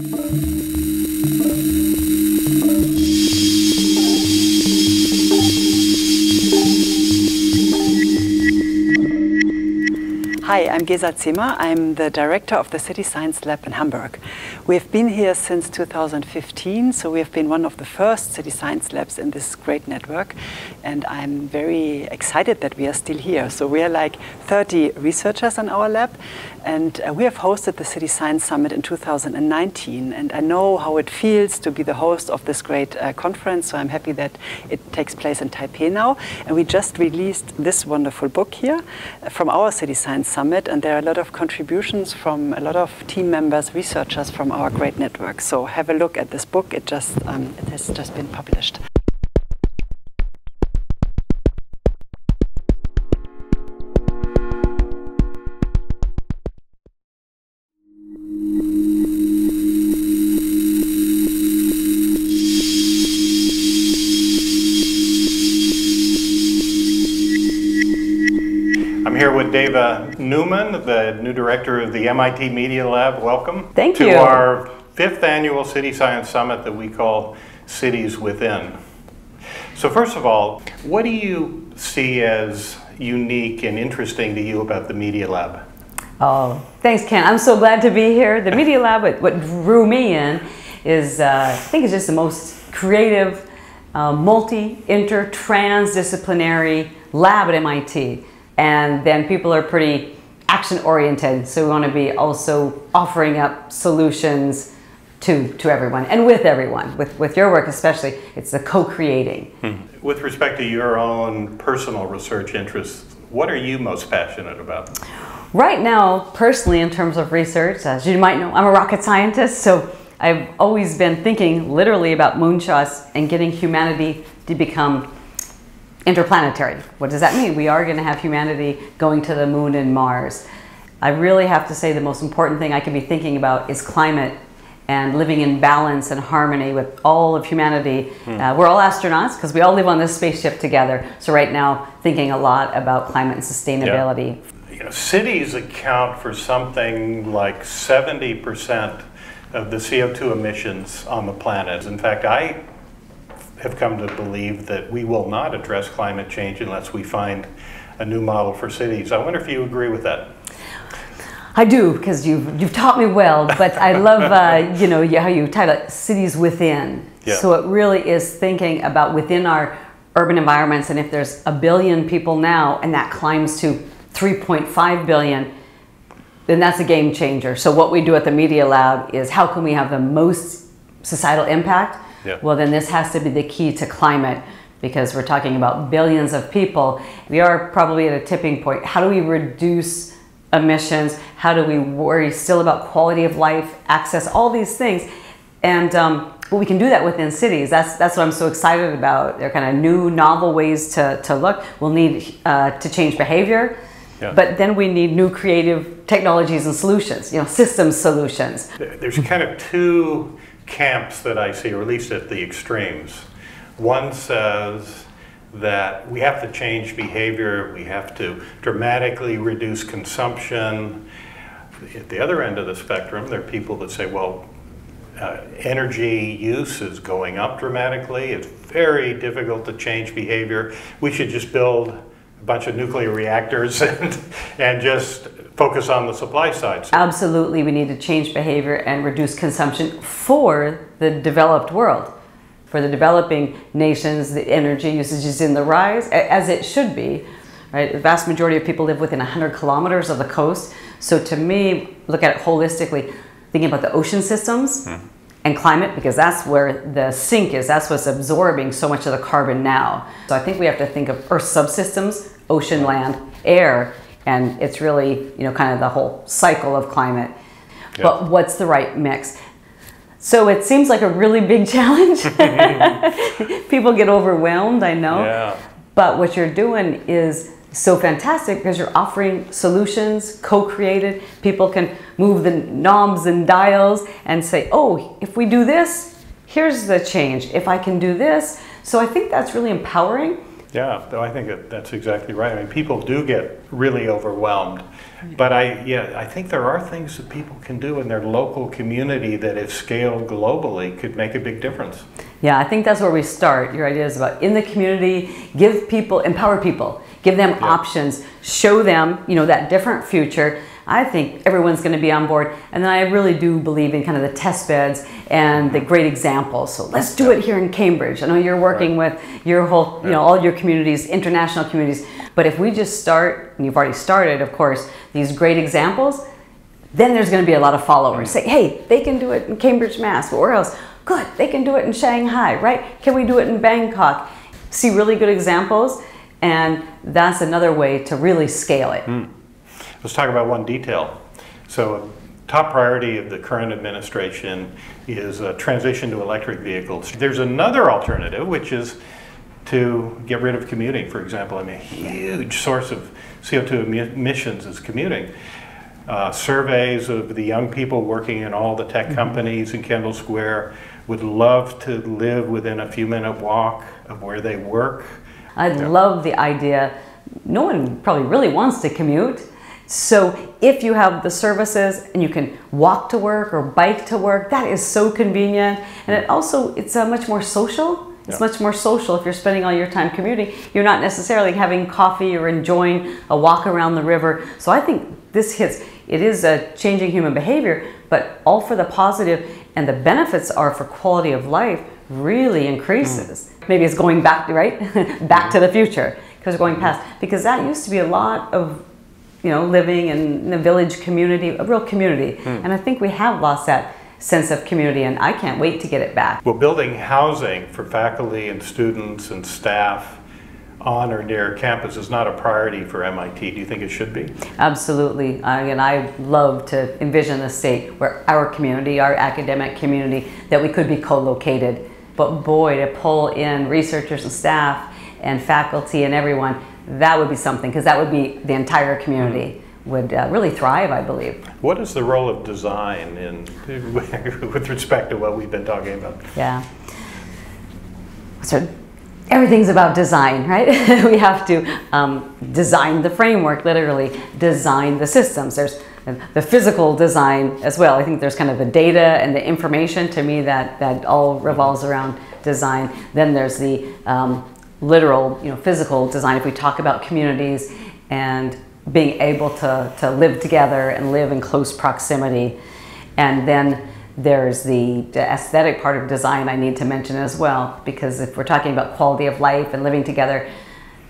Hi, I'm Gesa Ziemer. I'm the director of the City Science Lab in Hamburg. We've been here since 2015, so we have been one of the first city science labs in this great network. And I'm very excited that we are still here. So we are like 30 researchers in our lab, and uh, we have hosted the City Science Summit in 2019. And I know how it feels to be the host of this great uh, conference, so I'm happy that it takes place in Taipei now. And we just released this wonderful book here uh, from our City Science Summit Summit, and there are a lot of contributions from a lot of team members, researchers from our great network. So have a look at this book. It just um, it has just been published. Newman, the new director of the MIT Media Lab. Welcome. Thank to you. To our fifth annual City Science Summit that we call Cities Within. So first of all, what do you see as unique and interesting to you about the Media Lab? Oh, thanks, Kent. I'm so glad to be here. The Media Lab, what drew me in is, uh, I think it's just the most creative, uh, multi, inter, transdisciplinary lab at MIT and then people are pretty action oriented. So we want to be also offering up solutions to, to everyone and with everyone. With, with your work especially, it's the co-creating. Hmm. With respect to your own personal research interests, what are you most passionate about? Right now, personally, in terms of research, as you might know, I'm a rocket scientist, so I've always been thinking literally about moonshots and getting humanity to become interplanetary. What does that mean? We are going to have humanity going to the moon and Mars. I really have to say the most important thing I can be thinking about is climate and living in balance and harmony with all of humanity. Hmm. Uh, we're all astronauts because we all live on this spaceship together. So right now, thinking a lot about climate and sustainability. Yeah. You know, cities account for something like 70% of the CO2 emissions on the planet. In fact, I have come to believe that we will not address climate change unless we find a new model for cities. I wonder if you agree with that. I do because you've you've taught me well, but I love uh, you know how you title it cities within. Yeah. So it really is thinking about within our urban environments, and if there's a billion people now, and that climbs to 3.5 billion, then that's a game changer. So what we do at the Media Lab is how can we have the most societal impact yeah. Well, then this has to be the key to climate because we're talking about billions of people. We are probably at a tipping point. How do we reduce emissions? How do we worry still about quality of life, access, all these things? And um, but we can do that within cities. That's that's what I'm so excited about. They're kind of new, novel ways to, to look. We'll need uh, to change behavior, yeah. but then we need new creative technologies and solutions. You know, systems solutions. There's kind of two camps that I see, or at least at the extremes. One says that we have to change behavior, we have to dramatically reduce consumption. At the other end of the spectrum, there are people that say, well, uh, energy use is going up dramatically. It's very difficult to change behavior. We should just build a bunch of nuclear reactors and, and just focus on the supply side. Absolutely, we need to change behavior and reduce consumption for the developed world. For the developing nations, the energy usage is in the rise, as it should be. Right? The vast majority of people live within 100 kilometers of the coast. So to me, look at it holistically, thinking about the ocean systems hmm. and climate, because that's where the sink is. That's what's absorbing so much of the carbon now. So I think we have to think of Earth subsystems, ocean, land, air, and it's really you know kind of the whole cycle of climate. Yeah. But what's the right mix? So it seems like a really big challenge. People get overwhelmed, I know. Yeah. But what you're doing is so fantastic because you're offering solutions co-created. People can move the knobs and dials and say, "Oh, if we do this, here's the change. If I can do this." So I think that's really empowering Yeah, though I think that that's exactly right. I mean, people do get really overwhelmed. But I, yeah, I think there are things that people can do in their local community that, if scaled globally, could make a big difference. Yeah, I think that's where we start. Your idea is about in the community, give people, empower people, give them yeah. options, show them, you know, that different future. I think everyone's going to be on board. And then I really do believe in kind of the test beds and the great examples. So let's do it here in Cambridge. I know you're working right. with your whole, you know, all your communities, international communities. But if we just start, and you've already started, of course, these great examples, then there's going to be a lot of followers. Say, hey, they can do it in Cambridge, Mass. Or else, good, they can do it in Shanghai, right? Can we do it in Bangkok? See really good examples, and that's another way to really scale it. Mm. Let's talk about one detail. So top priority of the current administration is a transition to electric vehicles. There's another alternative, which is to get rid of commuting, for example. I mean, a huge source of CO2 emissions is commuting. Uh, surveys of the young people working in all the tech mm-hmm. companies in Kendall Square would love to live within a few minute walk of where they work. I yeah. love the idea. No one probably really wants to commute. So if you have the services and you can walk to work or bike to work, that is so convenient. And it also, it's a much more social. It's yeah. much more social if you're spending all your time commuting. You're not necessarily having coffee or enjoying a walk around the river. So I think this hits, it is a changing human behavior, but all for the positive and the benefits are for quality of life really increases. Mm. Maybe it's going back, right? back mm. to the future because we're going past. Because that used to be a lot of you know, living in a village community, a real community. Mm. And I think we have lost that sense of community and I can't wait to get it back. Well, building housing for faculty and students and staff on or near campus is not a priority for MIT. Do you think it should be? Absolutely. I, and I love to envision a state where our community, our academic community, that we could be co-located. But boy, to pull in researchers and staff and faculty and everyone, that would be something because that would be the entire community mm-hmm. would uh, really thrive, I believe. What is the role of design in with respect to what we've been talking about? Yeah. So everything's about design, right? we have to um, design the framework, literally design the systems. There's the physical design as well. I think there's kind of the data and the information to me that, that all revolves around design. Then there's the um, literal, you know, physical design, if we talk about communities and being able to, to live together and live in close proximity. And then there's the, the, aesthetic part of design I need to mention as well, because if we're talking about quality of life and living together,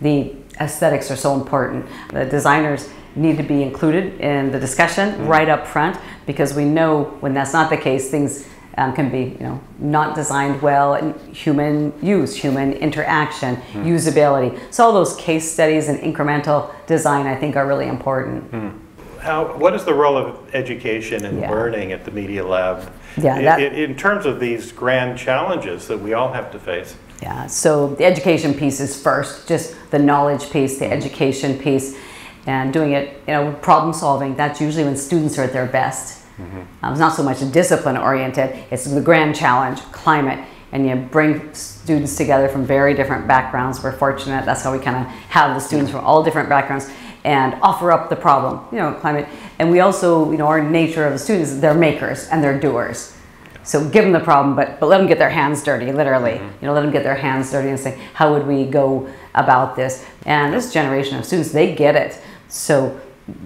the aesthetics are so important. The designers need to be included in the discussion mm-hmm. right up front, because we know when that's not the case, things um, can be you know not designed well and human use human interaction mm. usability so all those case studies and incremental design i think are really important mm. How, what is the role of education and yeah. learning at the media lab yeah, that, in, in terms of these grand challenges that we all have to face yeah so the education piece is first just the knowledge piece the mm. education piece and doing it you know problem solving that's usually when students are at their best Mm-hmm. Um, it's not so much discipline oriented, it's the grand challenge, climate, and you bring students together from very different backgrounds. We're fortunate, that's how we kind of have the students from all different backgrounds and offer up the problem, you know, climate. And we also, you know, our nature of the students, they're makers and they're doers. So give them the problem, but, but let them get their hands dirty, literally. Mm-hmm. You know, let them get their hands dirty and say, how would we go about this? And this generation of students, they get it. So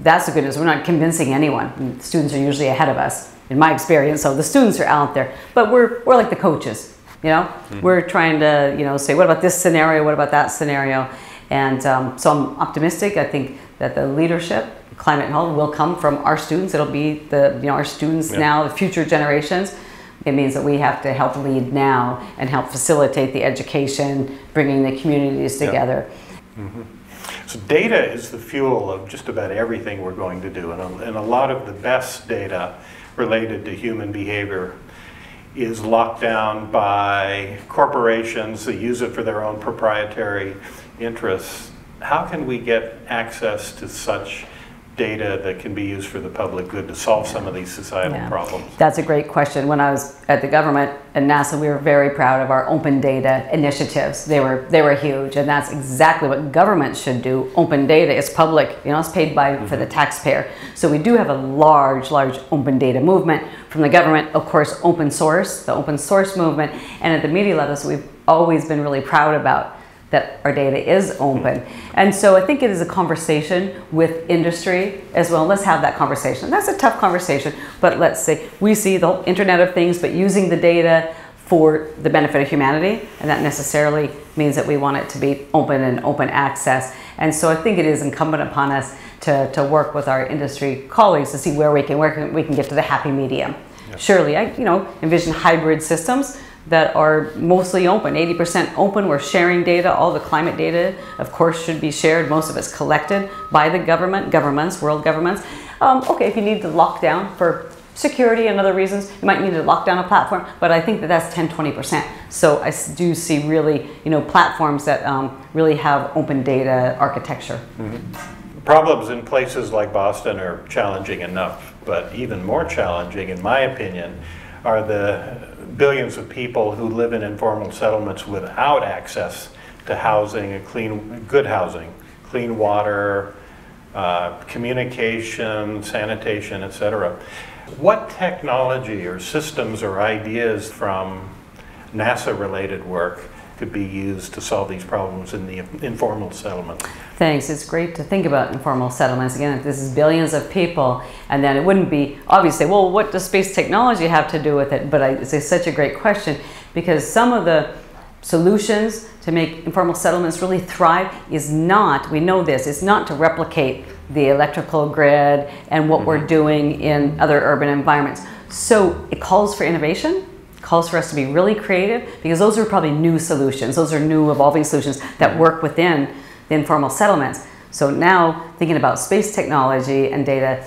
that's the good news. We're not convincing anyone. Students are usually ahead of us, in my experience. So the students are out there, but we're we're like the coaches. You know, mm-hmm. we're trying to you know say, what about this scenario? What about that scenario? And um, so I'm optimistic. I think that the leadership, climate health, will come from our students. It'll be the you know our students yeah. now, the future generations. It means that we have to help lead now and help facilitate the education, bringing the communities together. Yeah. Mm-hmm. So data is the fuel of just about everything we're going to do. And a, and a lot of the best data related to human behavior is locked down by corporations that use it for their own proprietary interests. How can we get access to such data that can be used for the public good to solve some of these societal Yeah. problems? That's a great question. When I was at the government and NASA, we were very proud of our open data initiatives. They were they were huge, and that's exactly what government should do. Open data is public, you know, it's paid by for the mm-hmm. taxpayer. So we do have a large, large open data movement from the government. Of course, open source, the open source movement, and at the media levels, we've always been really proud about that our data is open. And so I think it is a conversation with industry as well. Let's have that conversation. That's a tough conversation, but let's say we see the Internet of Things, but using the data for the benefit of humanity, and that necessarily means that we want it to be open and open access. And so I think it is incumbent upon us to, to work with our industry colleagues to see where we can, where can, we can get to the happy medium. Surely, I you know envision hybrid systems that are mostly open. 80% open. We're sharing data. All the climate data of course should be shared. Most of it's collected by the government governments world governments. Um, okay if you need to lock down for security and other reasons you might need to lock down a platform but i think that that's 10 20% so I do see really you know platforms that um, really have open data architecture. Problems in places like Boston are challenging enough, but even more challenging, in my opinion, are the billions of people who live in informal settlements without access to housing clean, good housing, clean water, uh, communication, sanitation, etc. What technology or systems or ideas from NASA-related work could be used to solve these problems in the informal settlements? Thanks. It's great to think about informal settlements. Again, this is billions of people, and then it wouldn't be obviously, well, what does space technology have to do with it? But I, it's a- such a great question because some of the solutions to make informal settlements really thrive is not, we know this, it's not to replicate the electrical grid and what we're mm-hmm. doing in other urban environments. So it calls for innovation, calls for us to be really creative because those are probably new solutions. Those are new evolving solutions that work within the informal settlements. So now thinking about space technology and data,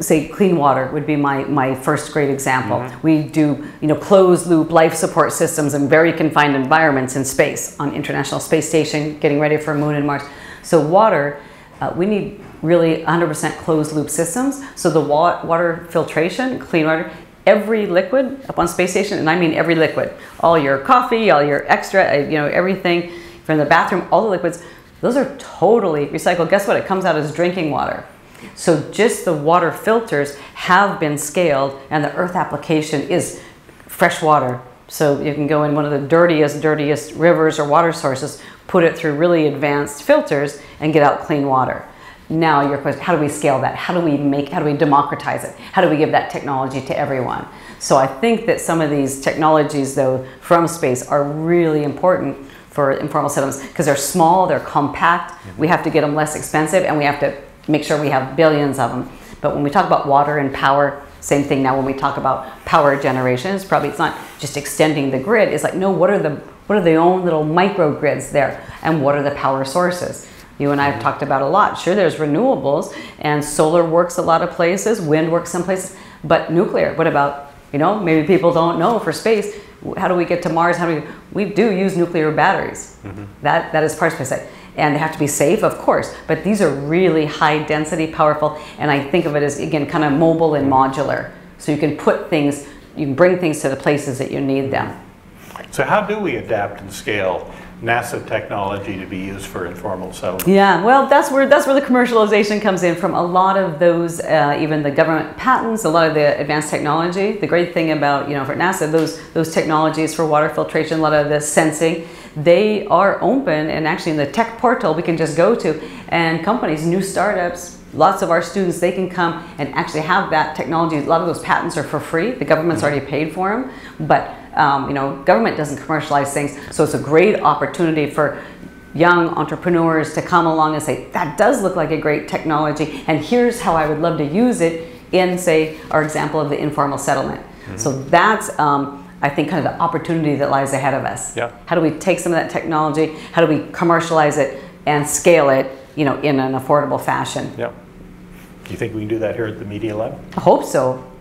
say clean water would be my, my first great example. We do you know closed loop life support systems in very confined environments in space on International Space Station, getting ready for Moon and Mars. So water, uh, we need really 100% closed loop systems. So the wa- water filtration, clean water, every liquid up on space station, and I mean every liquid, all your coffee, all your extra, uh, you know everything from the bathroom, all the liquids, those are totally recycled. Guess what? It comes out as drinking water. So just the water filters have been scaled, and the Earth application is fresh water. So you can go in one of the dirtiest, dirtiest rivers or water sources, put it through really advanced filters, and get out clean water. Now your question, how do we scale that? How do we make, how do we democratize it? How do we give that technology to everyone? So I think that some of these technologies though from space are really important for informal settlements because they're small, they're compact, mm-hmm. we have to get them less expensive and we have to make sure we have billions of them. But when we talk about water and power, same thing now when we talk about power generation, it's probably it's not just extending the grid, it's like no, what are the what are the own little microgrids there and what are the power sources? You and I have talked about a lot. Sure, there's renewables and solar works a lot of places, wind works some places, but nuclear, what about, you know, maybe people don't know for space, how do we get to Mars? How do we, we do use nuclear batteries. Mm-hmm. That, that is part of space. And they have to be safe, of course, but these are really high density, powerful, and I think of it as, again, kind of mobile and modular. So you can put things, you can bring things to the places that you need them. So how do we adapt and scale NASA technology to be used for informal settlement? Yeah, well, that's where that's where the commercialization comes in from. A lot of those, uh, even the government patents, a lot of the advanced technology. The great thing about you know for NASA, those those technologies for water filtration, a lot of the sensing, they are open and actually in the tech portal we can just go to, and companies, new startups. Lots of our students, they can come and actually have that technology. A lot of those patents are for free. The government's already paid for them, but um, you know, government doesn't commercialize things, so it's a great opportunity for young entrepreneurs to come along and say, that does look like a great technology, and here's how I would love to use it in, say, our example of the informal settlement. So that's, um, I think, kind of the opportunity that lies ahead of us. Yeah. How do we take some of that technology? How do we commercialize it and scale it, you know, in an affordable fashion? Yeah. Do you think we can do that here at the Media Lab? I hope so.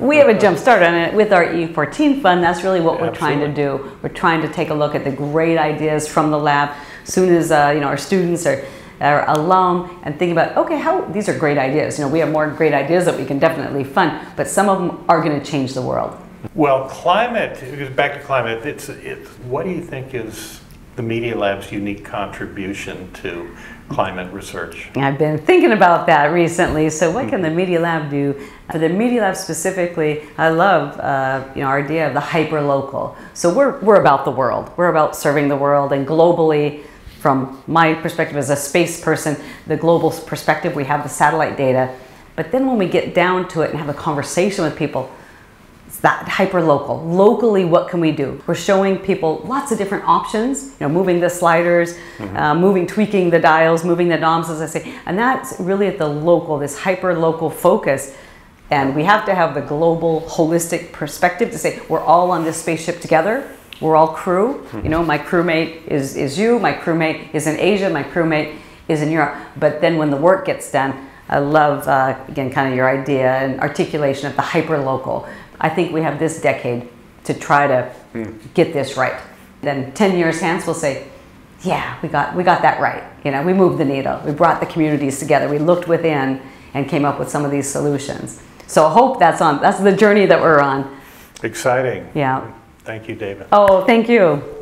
We have a jump start on it with our E14 fund. That's really what we're trying to do. We're trying to take a look at the great ideas from the lab. As soon as uh, you know our students are our alum, and think about, okay, how these are great ideas. You know, we have more great ideas that we can definitely fund, but some of them are going to change the world. Well, climate, back to climate, it's, it's, what do you think is the Media Lab's unique contribution to climate research? I've been thinking about that recently. So, what can the Media Lab do? For the Media Lab specifically, I love uh, you know our idea of the hyper local. So we're we're about the world. We're about serving the world and globally. From my perspective as a space person, the global perspective, we have the satellite data. But then when we get down to it and have a conversation with people, that hyper local. Locally, what can we do? We're showing people lots of different options. You know, moving the sliders, mm-hmm. uh, moving, tweaking the dials, moving the knobs, as I say, and that's really at the local, this hyper local focus. And we have to have the global, holistic perspective to say we're all on this spaceship together. We're all crew. Mm-hmm. You know, my crewmate is is you. My crewmate is in Asia. My crewmate is in Europe. But then when the work gets done, I love uh, again kind of your idea and articulation of the hyper local I think we have this decade to try to mm. get this right. Then 10 years hence, we'll say, yeah, we got, we got that right. You know, we moved the needle. We brought the communities together. We looked within and came up with some of these solutions. So I hope that's on, that's the journey that we're on. Exciting. Yeah. Thank you, Dava. Oh, thank you.